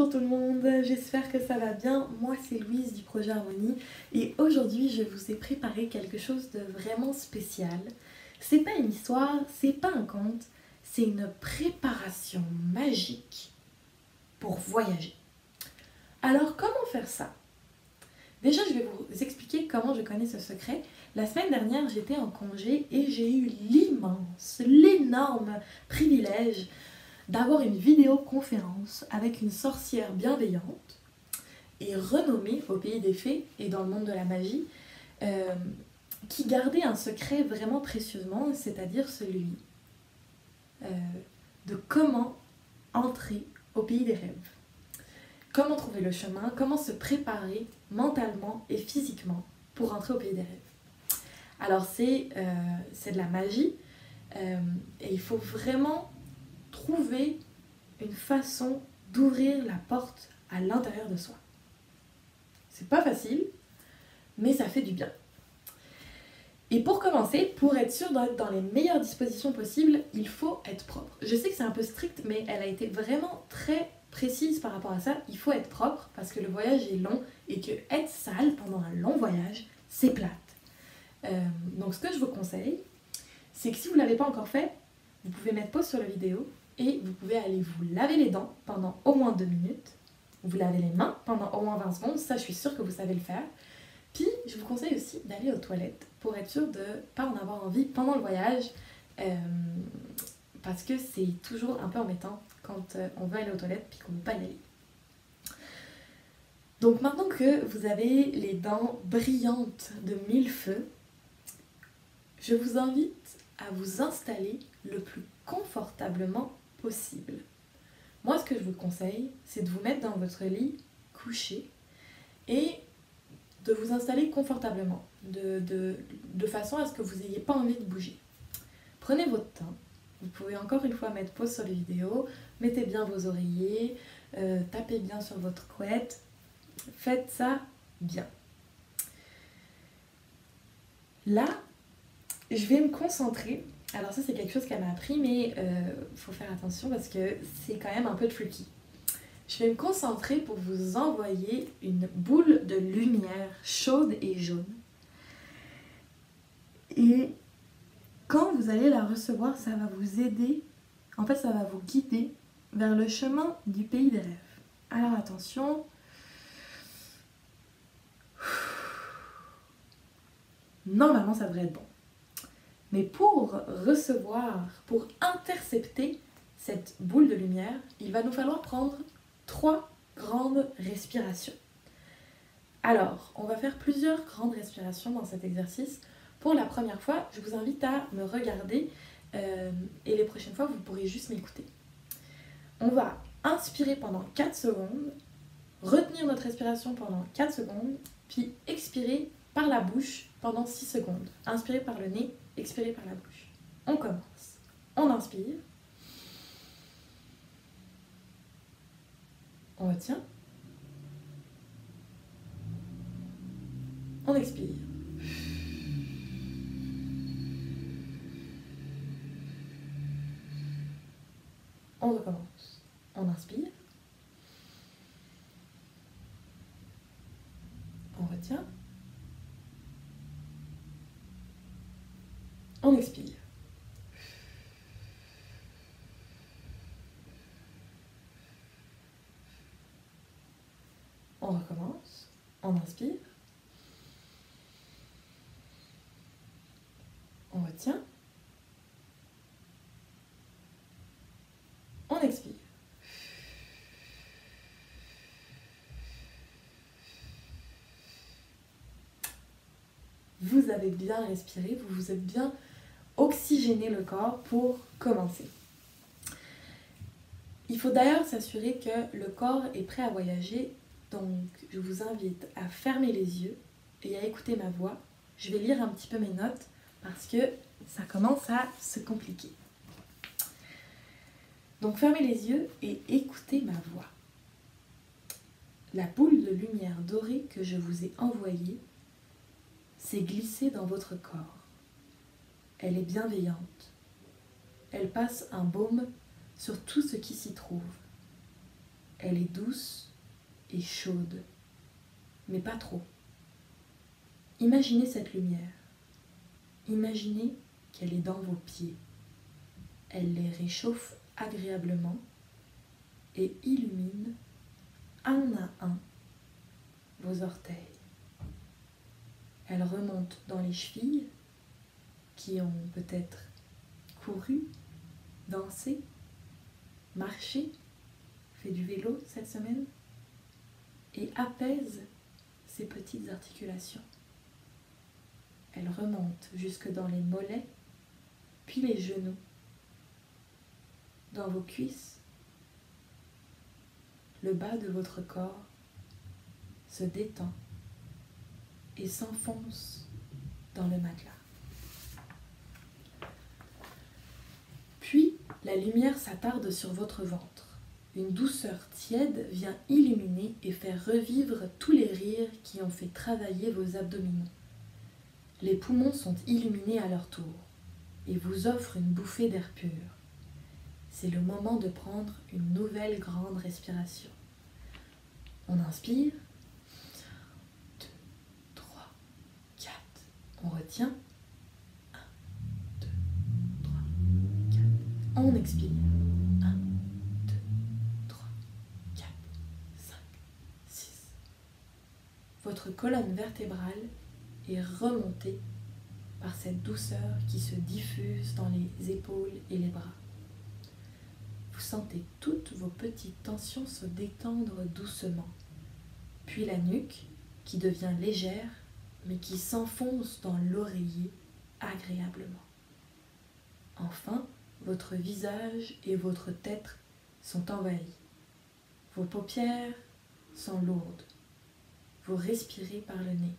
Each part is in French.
Bonjour tout le monde, j'espère que ça va bien. Moi c'est Louise du projet Harmonie et aujourd'hui je vous ai préparé quelque chose de vraiment spécial. C'est pas une histoire, c'est pas un conte, c'est une préparation magique pour voyager. Alors comment faire ça? Déjà je vais vous expliquer comment je connais ce secret. La semaine dernière j'étais en congé et j'ai eu l'immense, l'énorme privilège d'avoir une vidéoconférence avec une sorcière bienveillante et renommée au pays des fées et dans le monde de la magie, euh, qui gardait un secret vraiment précieusement, c'est-à-dire celui euh, de comment entrer au pays des rêves. Comment trouver le chemin, comment se préparer mentalement et physiquement pour entrer au pays des rêves. Alors c'est euh, de la magie et il faut vraiment trouver une façon d'ouvrir la porte à l'intérieur de soi. C'est pas facile, mais ça fait du bien. Et pour commencer, pour être sûr d'être dans les meilleures dispositions possibles, il faut être propre. Je sais que c'est un peu strict, mais elle a été vraiment très précise par rapport à ça. Il faut être propre parce que le voyage est long et que être sale pendant un long voyage, c'est plate. Euh, donc ce que je vous conseille, c'est que si vous ne l'avez pas encore fait, vous pouvez mettre pause sur la vidéo et vous pouvez aller vous laver les dents pendant au moins 2 minutes. Vous lavez les mains pendant au moins 20 secondes, ça je suis sûre que vous savez le faire. Puis je vous conseille aussi d'aller aux toilettes pour être sûr de ne pas en avoir envie pendant le voyage euh, parce que c'est toujours un peu embêtant quand euh, on veut aller aux toilettes puis qu'on ne veut pas y aller. Donc maintenant que vous avez les dents brillantes de mille feux, je vous invite à vous installer le plus confortablement possible. Moi, ce que je vous conseille, c'est de vous mettre dans votre lit couché et de vous installer confortablement, de, façon à ce que vous n'ayez pas envie de bouger. Prenez votre temps. Vous pouvez encore une fois mettre pause sur les vidéos, mettez bien vos oreillers, euh, tapez bien sur votre couette. Faites ça bien. Là, je vais me concentrer alors ça c'est quelque chose qu'elle m'a appris, mais il euh, faut faire attention parce que c'est quand même un peu tricky. Je vais me concentrer pour vous envoyer une boule de lumière chaude et jaune. Et quand vous allez la recevoir, ça va vous aider, en fait ça va vous guider vers le chemin du pays des rêves. Alors attention. Normalement ça devrait être bon. Mais pour recevoir, pour intercepter cette boule de lumière, il va nous falloir prendre trois grandes respirations. Alors, on va faire plusieurs grandes respirations dans cet exercice. Pour la première fois, je vous invite à me regarder euh, et les prochaines fois, vous pourrez juste m'écouter. On va inspirer pendant 4 secondes, retenir notre respiration pendant 4 secondes, puis expirer par la bouche pendant 6 secondes. Inspirer par le nez expirer par la bouche. On commence. On inspire. On retient. On expire. On recommence. On inspire. On retient. On expire. On recommence. On inspire. On retient. On expire. Vous avez bien respiré, vous vous êtes bien oxygéner le corps pour commencer. Il faut d'ailleurs s'assurer que le corps est prêt à voyager, donc je vous invite à fermer les yeux et à écouter ma voix. Je vais lire un petit peu mes notes parce que ça commence à se compliquer. Donc fermez les yeux et écoutez ma voix. La boule de lumière dorée que je vous ai envoyée s'est glissée dans votre corps. Elle est bienveillante. Elle passe un baume sur tout ce qui s'y trouve. Elle est douce et chaude, mais pas trop. Imaginez cette lumière. Imaginez qu'elle est dans vos pieds. Elle les réchauffe agréablement et illumine un à un vos orteils. Elle remonte dans les chevilles qui ont peut-être couru, dansé, marché, fait du vélo cette semaine et apaise ces petites articulations. Elle remonte jusque dans les mollets, puis les genoux, dans vos cuisses. Le bas de votre corps se détend et s'enfonce dans le matelas. Puis la lumière s'attarde sur votre ventre. Une douceur tiède vient illuminer et faire revivre tous les rires qui ont fait travailler vos abdominaux. Les poumons sont illuminés à leur tour et vous offrent une bouffée d'air pur. C'est le moment de prendre une nouvelle grande respiration. On inspire. 2, 3, 4. On retient. On expire. 1, 2, 3, 4, 5, 6. Votre colonne vertébrale est remontée par cette douceur qui se diffuse dans les épaules et les bras. Vous sentez toutes vos petites tensions se détendre doucement, puis la nuque qui devient légère mais qui s'enfonce dans l'oreiller agréablement. Enfin, votre visage et votre tête sont envahis. Vos paupières sont lourdes. Vous respirez par le nez.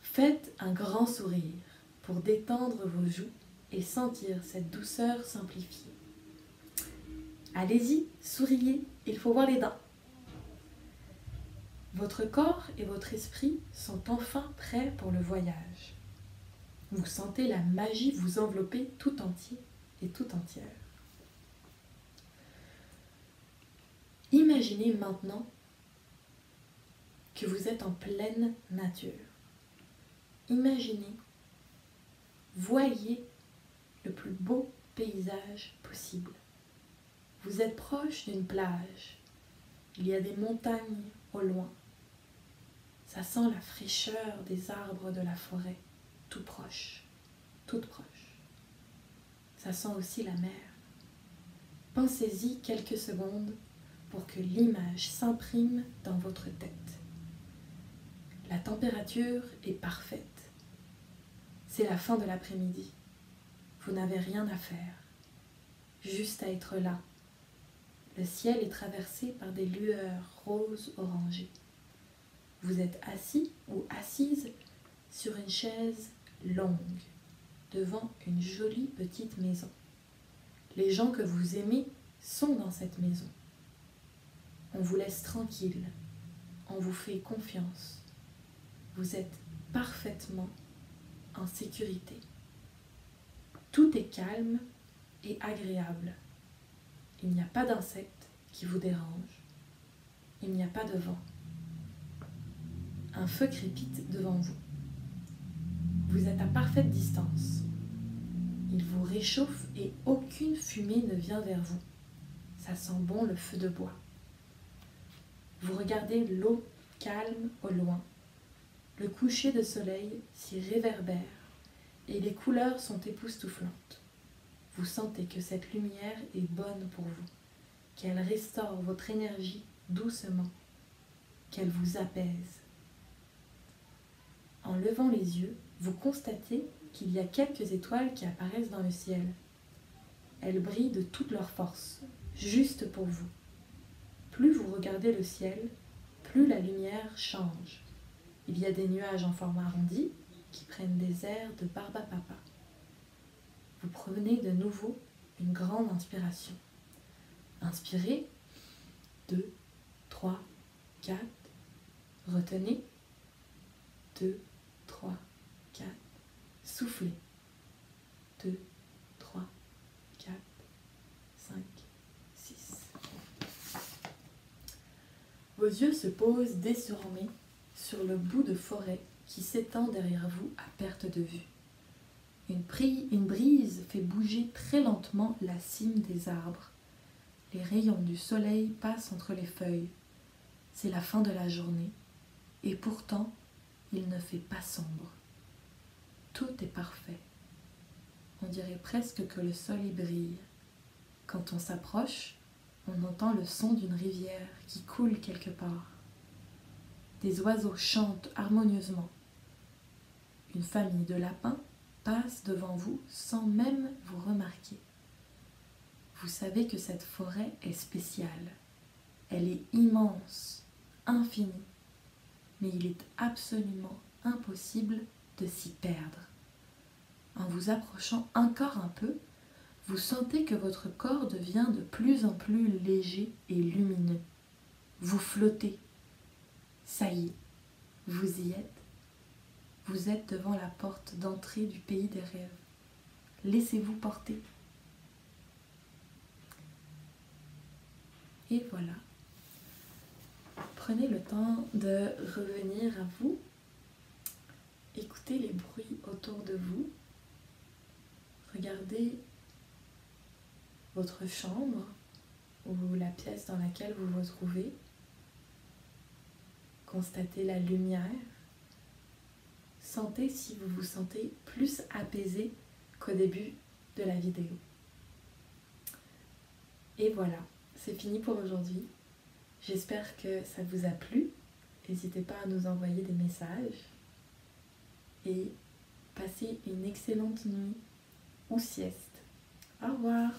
Faites un grand sourire pour détendre vos joues et sentir cette douceur simplifiée. Allez-y, souriez, il faut voir les dents. Votre corps et votre esprit sont enfin prêts pour le voyage. Vous sentez la magie vous envelopper tout entier et tout entière. Imaginez maintenant que vous êtes en pleine nature. Imaginez, voyez le plus beau paysage possible. Vous êtes proche d'une plage. Il y a des montagnes au loin. Ça sent la fraîcheur des arbres de la forêt, proche, toute proche. Ça sent aussi la mer. Pensez-y quelques secondes pour que l'image s'imprime dans votre tête. La température est parfaite. C'est la fin de l'après-midi. Vous n'avez rien à faire, juste à être là. Le ciel est traversé par des lueurs roses orangées. Vous êtes assis ou assise sur une chaise longue devant une jolie petite maison. Les gens que vous aimez sont dans cette maison. On vous laisse tranquille, on vous fait confiance. Vous êtes parfaitement en sécurité. Tout est calme et agréable. Il n'y a pas d'insectes qui vous dérangent. Il n'y a pas de vent. Un feu crépite devant vous. Vous êtes à parfaite distance. Il vous réchauffe et aucune fumée ne vient vers vous. Ça sent bon le feu de bois. Vous regardez l'eau calme au loin. Le coucher de soleil s'y réverbère et les couleurs sont époustouflantes. Vous sentez que cette lumière est bonne pour vous, qu'elle restaure votre énergie doucement, qu'elle vous apaise. En levant les yeux, vous constatez qu'il y a quelques étoiles qui apparaissent dans le ciel. Elles brillent de toute leur force, juste pour vous. Plus vous regardez le ciel, plus la lumière change. Il y a des nuages en forme arrondi qui prennent des airs de Barbapapa. Vous prenez de nouveau une grande inspiration. Inspirez. 2, 3, 4. Retenez. 2, 3, 4. Soufflez. 2, 3, 4, 5, 6. Vos yeux se posent désormais sur le bout de forêt qui s'étend derrière vous à perte de vue. Une, une brise fait bouger très lentement la cime des arbres. Les rayons du soleil passent entre les feuilles. C'est la fin de la journée, et pourtant il ne fait pas sombre. Tout est parfait. On dirait presque que le sol y brille. Quand on s'approche, on entend le son d'une rivière qui coule quelque part. Des oiseaux chantent harmonieusement. Une famille de lapins passe devant vous sans même vous remarquer. Vous savez que cette forêt est spéciale. Elle est immense, infinie, mais il est absolument impossible de s'y perdre. En vous approchant encore un peu, vous sentez que votre corps devient de plus en plus léger et lumineux. Vous flottez. Ça y est, vous y êtes. Vous êtes devant la porte d'entrée du pays des rêves. Laissez-vous porter. Et voilà. Prenez le temps de revenir à vous. Écoutez les bruits autour de vous. Regardez votre chambre ou la pièce dans laquelle vous vous trouvez. Constatez la lumière. Sentez si vous vous sentez plus apaisé qu'au début de la vidéo. Et voilà, c'est fini pour aujourd'hui. J'espère que ça vous a plu. N'hésitez pas à nous envoyer des messages. Et passez une excellente nuit ou sieste. Au revoir